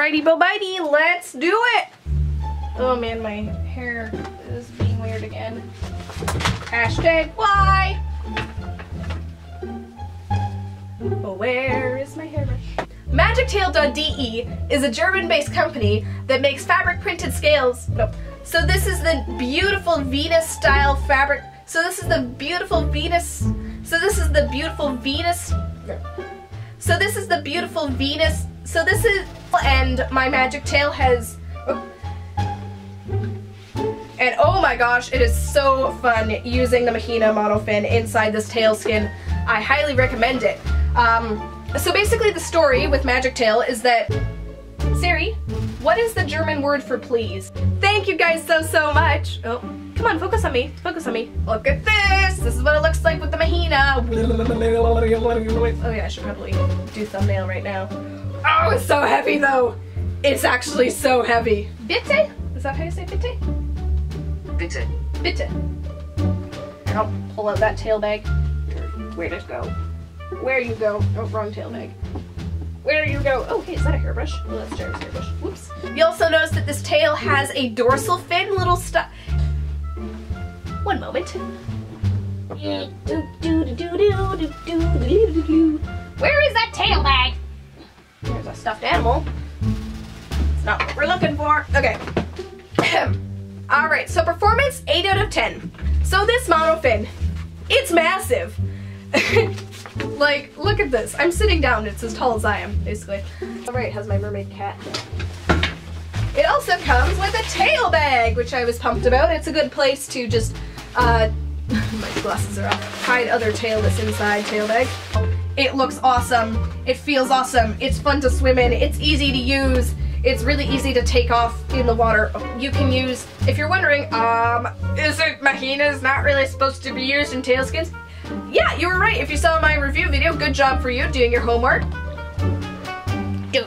Alrighty, bo bitey, let's do it! Oh man, my hair is being weird again. Hashtag why? But where is my hairbrush? MagicTail.de is a German-based company that makes fabric printed scales. No. So this is the beautiful Venus style fabric. So this is the beautiful Venus. So this is the beautiful Venus. No. So this is the beautiful Venus. So this is, and my magic tail has, and oh my gosh, it is so fun using the Mahina monofin inside this tail skin. I highly recommend it. Um, so basically the story with Magic Tail is that, Siri, what is the German word for please? Thank you guys so, so much. Oh, come on, focus on me, focus on me. Look at this, this is what it looks like with the Mahina. Oh yeah, I should probably do thumbnail right now. Oh, it's so heavy though. It's actually so heavy. Bitte? Is that how you say bitte? Bitte. Bitte. And I'll pull out that tail bag. Where'd it go? Where you go? Oh, wrong tail bag. Where you go? Oh, hey, is that a hairbrush? Oh, that's Jerry's hairbrush. Whoops. You also notice that this tail has a dorsal fin little stuff. One moment. Where is that tail bag? There's a stuffed animal. It's not what we're looking for. Okay. Alright, so performance 8 out of 10. So this monofin, it's massive. like, look at this. I'm sitting down, it's as tall as I am, basically. Alright, it has my mermaid cat. It also comes with a tail bag, which I was pumped about. It's a good place to just, uh, my glasses are off, hide other tail that's inside tail bag. It looks awesome. It feels awesome. It's fun to swim in. It's easy to use. It's really easy to take off in the water. You can use, if you're wondering, um, is it Mahina's not really supposed to be used in tailskins? Yeah, you were right. If you saw my review video, good job for you doing your homework. Do.